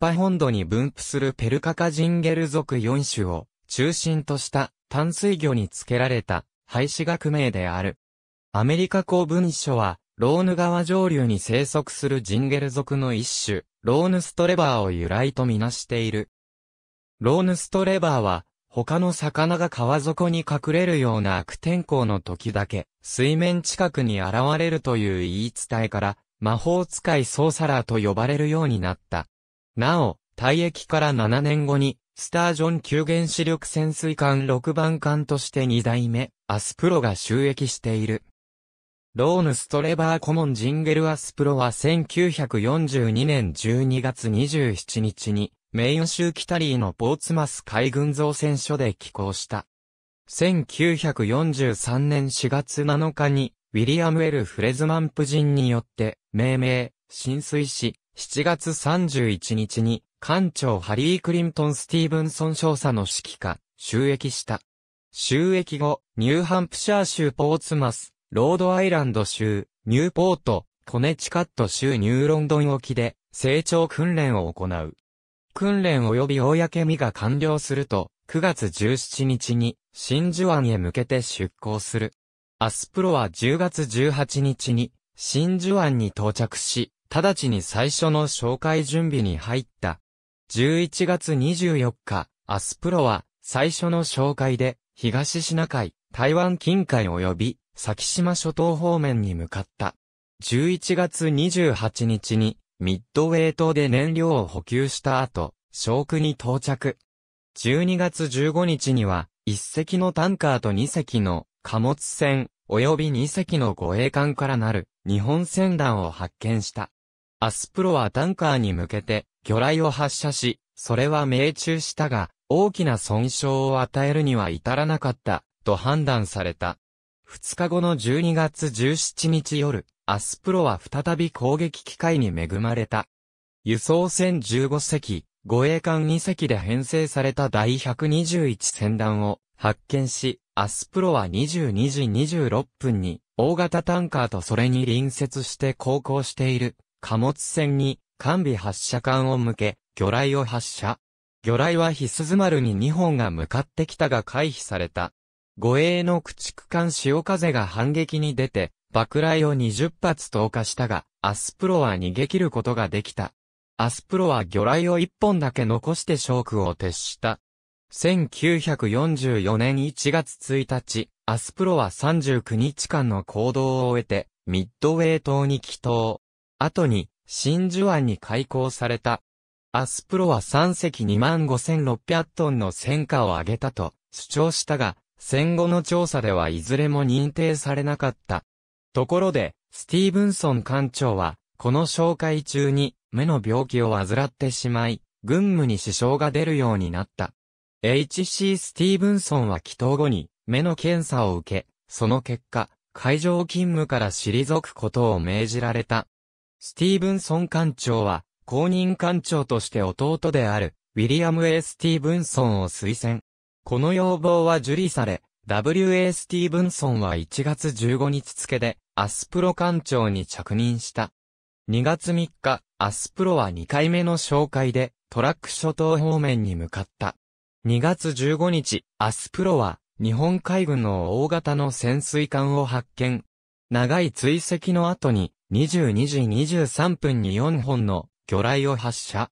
パ本土に分布するペルカカジンゲル属4種を中心とした淡水魚に付けられた廃止学名である。アメリカ公文書は、ローヌ川上流に生息するジンゲル属の一種、ローヌストレバーを由来とみなしている。ローヌストレバーは、他の魚が川底に隠れるような悪天候の時だけ、水面近くに現れるという言い伝えから、魔法使いソーサラーと呼ばれるようになった。なお、退役から7年後に、スタージョン級原子力潜水艦6番艦として2代目、アスプロが収益している。ローヌストレバーコモンジンゲルアスプロは1942年12月27日にメイン州キタリーのポーツマス海軍造船所で寄港した。1943年4月7日に、ウィリアム・エル・フレズマンプ人によって、命名、浸水し、7月31日に、艦長ハリー・クリントン・スティーブンソン少佐の指揮下、収益した。就役後、ニューハンプシャー州ポーツマス、ロードアイランド州、ニューポート、コネチカット州ニューロンドン沖で、整調訓練を行う。訓練及び公試が完了すると、9月17日に、真珠湾へ向けて出港する。アスプロは10月18日に、真珠湾に到着し、直ちに最初の哨戒準備に入った。11月24日、アスプロは、最初の紹介で、東シナ海、台湾近海及び、先島諸島方面に向かった。11月28日に、ミッドウェイ島で燃料を補給した後、小区に到着。12月15日には、1隻のタンカーと2隻の貨物船、及び2隻の護衛艦からなる日本船団を発見した。アスプロはタンカーに向けて魚雷を発射し、それは命中したが、大きな損傷を与えるには至らなかった、と判断された。2日後の12月17日夜、アスプロは再び攻撃機会に恵まれた。輸送船15隻、護衛艦2隻で編成された第121船団を発見し、アスプロは22時26分に大型タンカーとそれに隣接して航行している貨物船に完備発射管を向け、魚雷を発射。魚雷はヒスズマルに2本が向かってきたが回避された。護衛の駆逐艦潮風が反撃に出て、爆雷を20発投下したが、アスプロは逃げ切ることができた。アスプロは魚雷を1本だけ残してショークを徹した。1944年1月1日、アスプロは39日間の行動を終えて、ミッドウェー島に帰島。後に、真珠湾に開港された。アスプロは3隻25,600トンの戦果を上げたと主張したが、戦後の調査ではいずれも認定されなかった。ところで、スティーブンソン艦長は、この紹介中に目の病気を患ってしまい、軍務に支障が出るようになった。H.C. スティーブンソンは帰島後に目の検査を受け、その結果、海上勤務から退くことを命じられた。スティーブンソン艦長は、後任艦長として弟である、ウィリアム・ A・ スティーブンソンを推薦。この要望は受理され、W.A. スティーブンソンは1月15日付で、アスプロ艦長に着任した。2月3日、アスプロは2回目の哨戒で、トラック諸島方面に向かった。2月15日、アスプロは、日本海軍の大型の潜水艦を発見。長い追跡の後に、22時23分に4本の魚雷を発射。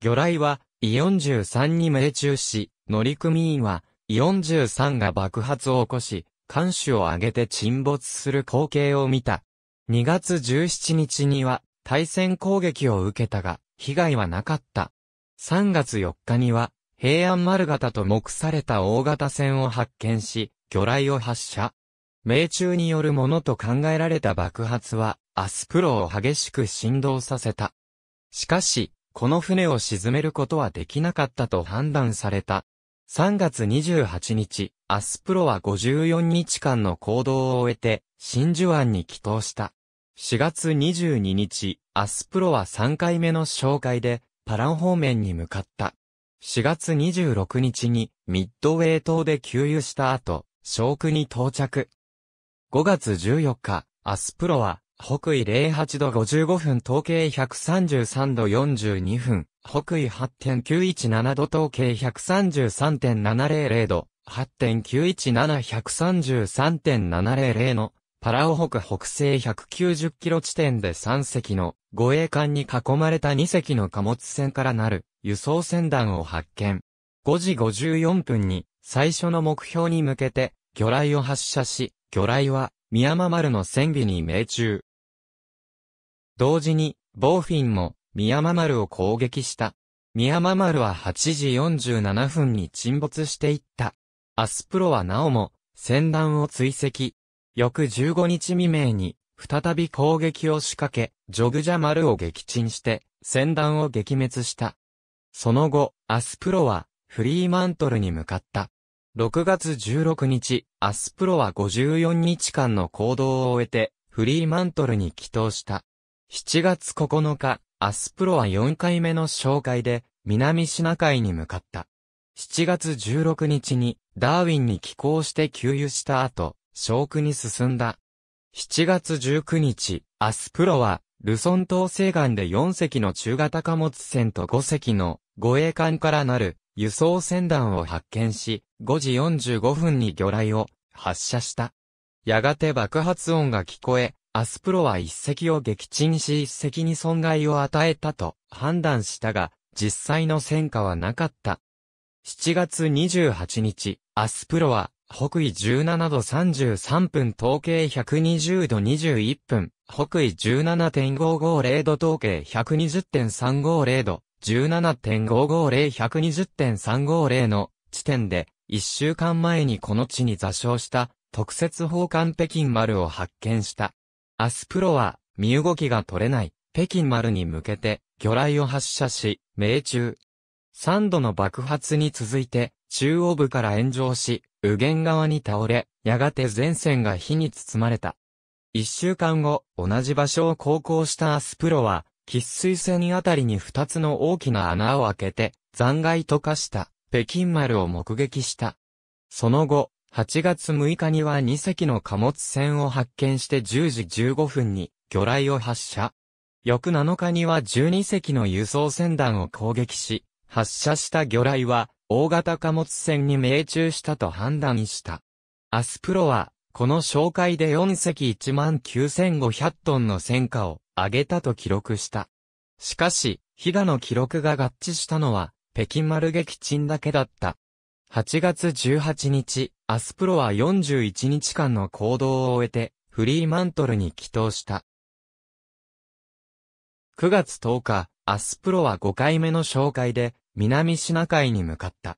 魚雷は、イ43に命中し、乗組員は、イ43が爆発を起こし、艦首を上げて沈没する光景を見た。2月17日には、対戦攻撃を受けたが、被害はなかった。3月4日には、平安丸型と目された大型船を発見し、魚雷を発射。命中によるものと考えられた爆発は、アスプロを激しく振動させた。しかし、この船を沈めることはできなかったと判断された。3月28日、アスプロは54日間の行動を終えて、真珠湾に帰島した。4月22日、アスプロは3回目の紹介で、パラン方面に向かった。4月26日に、ミッドウェー島で給油した後、小区に到着。5月14日、アスプロは、北緯08度55分統計133度42分、北緯8.917度統計133.700度、8.917-133.700のパラオ北北西190キロ地点で3隻の護衛艦に囲まれた2隻の貨物船からなる輸送船団を発見。5時54分に最初の目標に向けて魚雷を発射し、魚雷は宮山丸の船尾に命中。同時に、ボーフィンも宮山丸を攻撃した。宮山丸は8時47分に沈没していった。アスプロはなおも、船団を追跡。翌15日未明に、再び攻撃を仕掛け、ジョグジャ丸を撃沈して、船団を撃滅した。その後、アスプロは、フリーマントルに向かった。6月16日、アスプロは54日間の行動を終えて、フリーマントルに帰投した。7月9日、アスプロは4回目の紹介で、南シナ海に向かった。7月16日に、ダーウィンに寄港して給油した後、小区に進んだ。7月19日、アスプロは、ルソン島西岸で4隻の中型貨物船と5隻の護衛艦からなる輸送船団を発見し、5時45分に魚雷を発射した。やがて爆発音が聞こえ、アスプロは一隻を撃沈し一隻に損害を与えたと判断したが、実際の戦果はなかった。7月28日、アスプロは、北緯17度33分統計120度21分、北緯17.550度統計120.350度、17.550-120.350の地点で、一週間前にこの地に座礁した特設砲艦北京丸を発見した。アスプロは、身動きが取れない北京丸に向けて魚雷を発射し、命中。3度の爆発に続いて、中央部から炎上し、右舷側に倒れ、やがて前線が火に包まれた。一週間後、同じ場所を航行したアスプロは、喫水線あたりに二つの大きな穴を開けて、残骸と化した北京丸を目撃した。その後、8月6日には2隻の貨物船を発見して10時15分に魚雷を発射。翌7日には12隻の輸送船団を攻撃し、発射した魚雷は、大型貨物船に命中したと判断した。アスプロは、この紹介で4隻19,500トンの戦果を上げたと記録した。しかし、ヒガの記録が合致したのは、北京丸撃沈だけだった。8月18日、アスプロは41日間の行動を終えて、フリーマントルに帰投した。9月10日、アスプロは5回目の紹介で、南シナ海に向かった。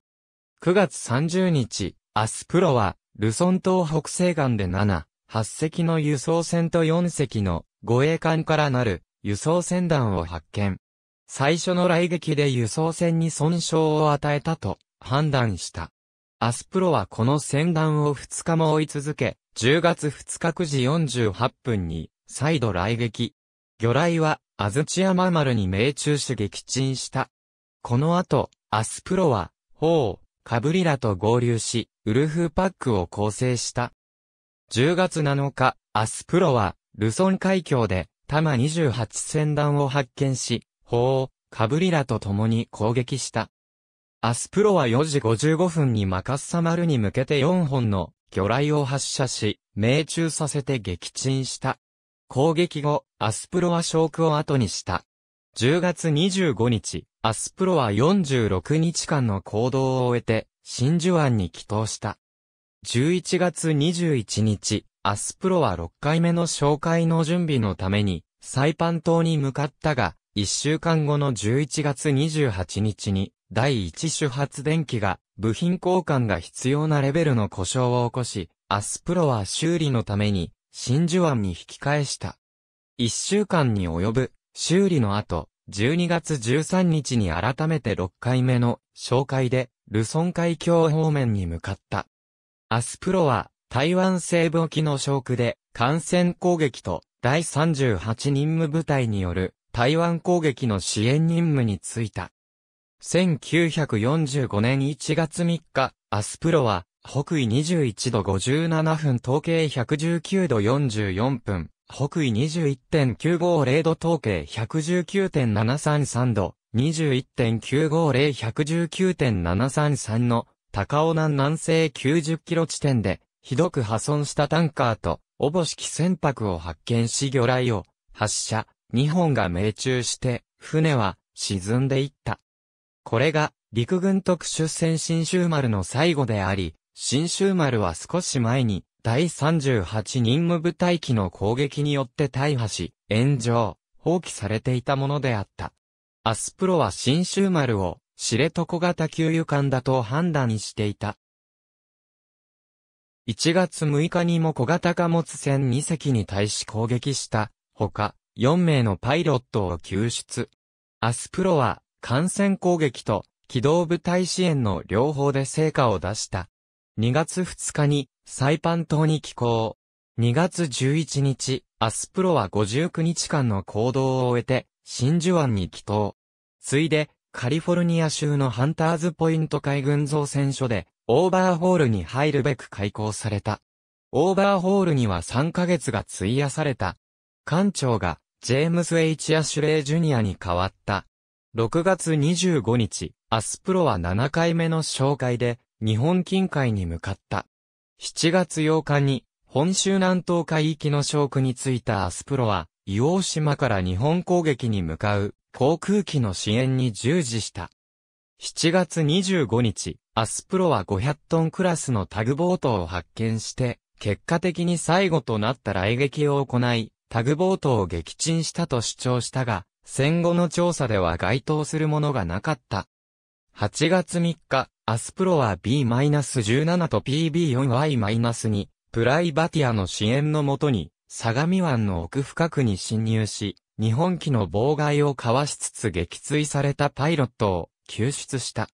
9月30日、アスプロは、ルソン島北西岸で7、8隻の輸送船と4隻の護衛艦からなる輸送船団を発見。最初の来撃で輸送船に損傷を与えたと判断した。アスプロはこの船団を2日も追い続け、10月2日9時48分に再度来撃。魚雷は、安土山丸に命中し撃沈した。この後、アスプロは、ホー、カブリラと合流し、ウルフパックを構成した。10月7日、アスプロは、ルソン海峡で、タマ28船団を発見し、ホー、カブリラと共に攻撃した。アスプロは4時55分にマカッサ丸に向けて4本の魚雷を発射し、命中させて撃沈した。攻撃後、アスプロは小区を後にした。10月25日、アスプロは46日間の行動を終えて、真珠湾に帰投した。11月21日、アスプロは6回目の紹介の準備のために、サイパン島に向かったが、1週間後の11月28日に、第1種発電機が、部品交換が必要なレベルの故障を起こし、アスプロは修理のために、真珠湾に引き返した。1週間に及ぶ修理の後、12月13日に改めて6回目の紹介で、ルソン海峡方面に向かった。アスプロは、台湾西部沖の小区で、艦船攻撃と、第38任務部隊による、台湾攻撃の支援任務に就いた。1945年1月3日、アスプロは、北緯21度57分統計119度44分、北緯21.950度統計119.733度、21.950-119.733の高尾南南西90キロ地点で、ひどく破損したタンカーと、おぼしき船舶を発見し魚雷を発射、2本が命中して、船は沈んでいった。これが陸軍特殊船新州丸の最後であり、新州丸は少し前に第38任務部隊機の攻撃によって大破し、炎上、放棄されていたものであった。アスプロは新州丸を知床型給油艦だと判断していた。1月6日にも小型貨物船2隻に対し攻撃したほか、4名のパイロットを救出。アスプロは、艦船攻撃と機動部隊支援の両方で成果を出した。2月2日に、サイパン島に寄港。2月11日、アスプロは59日間の行動を終えて、真珠湾に帰島。ついで、カリフォルニア州のハンターズポイント海軍造船所で、オーバーホールに入るべく開港された。オーバーホールには3ヶ月が費やされた。艦長が、ジェームス・ H・ アシュレイ・ジュニアに変わった。6月25日、アスプロは7回目の哨戒で、日本近海に向かった。7月8日に、本州南東海域の哨区に着いたアスプロは、硫黄島から日本攻撃に向かう航空機の支援に従事した。7月25日、アスプロは500トンクラスのタグボートを発見して、結果的に最後となった雷撃を行い、タグボートを撃沈したと主張したが、戦後の調査では該当するものがなかった。8月3日、アスプロは B-17 と PB4Y-2、プライバティアの支援のもとに、相模湾の奥深くに侵入し、日本機の妨害をかわしつつ撃墜されたパイロットを救出した。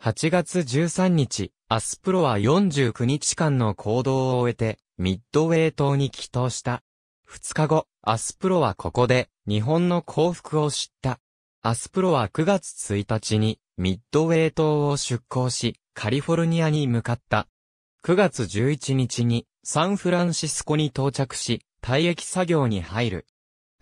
8月13日、アスプロは49日間の行動を終えて、ミッドウェイ島に帰島した。2日後、アスプロはここで、日本の幸福を知った。アスプロは9月1日に、ミッドウェイ島を出港し、カリフォルニアに向かった。9月11日にサンフランシスコに到着し、退役作業に入る。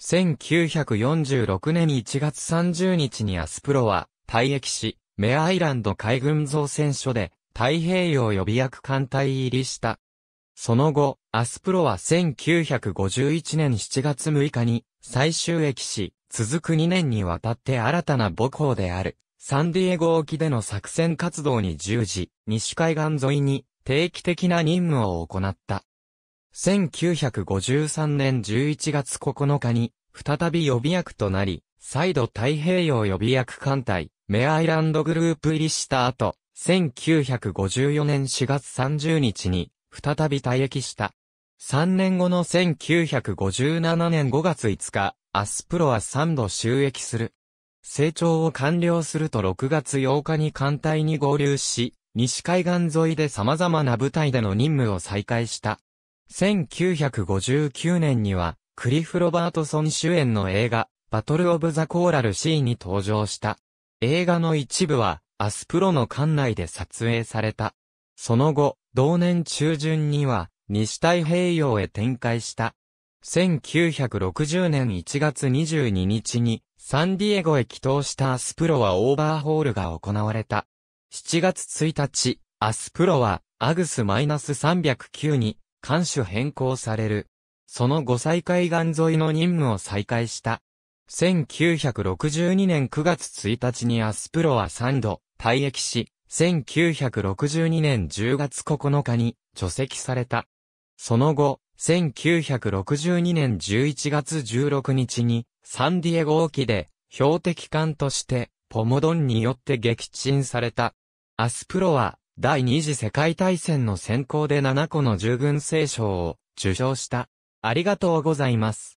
1946年1月30日にアスプロは退役し、メアイランド海軍造船所で太平洋予備役艦隊入りした。その後、アスプロは1951年7月6日に最終役し、続く2年にわたって新たな母港であるサンディエゴ沖での作戦活動に従事、西海岸沿いに定期的な任務を行った。1953年11月9日に再び予備役となり、再度太平洋予備役艦隊、メアイランドグループ入りした後、1954年4月30日に再び退役した。3年後の1957年5月5日、アスプロは3度収益する。成長を完了すると6月8日に艦隊に合流し、西海岸沿いで様々な部隊での任務を再開した。1959年には、クリフ・ロバートソン主演の映画、バトル・オブ・ザ・コーラル・シーに登場した。映画の一部は、アスプロの艦内で撮影された。その後、同年中旬には、西太平洋へ展開した。1960年1月22日に、サンディエゴへ帰投したアスプロはオーバーホールが行われた。7月1日、アスプロは、 AGSS-309 に、艦種変更される。その後再海岸沿いの任務を再開した。1962年9月1日にアスプロは3度、退役し、1962年10月9日に除籍された。その後、1962年11月16日にサンディエゴ沖で標的艦としてポモドンによって撃沈された。アスプロは第二次世界大戦の先行で7個の従軍聖賞を受賞した。ありがとうございます。